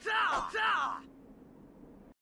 炸炸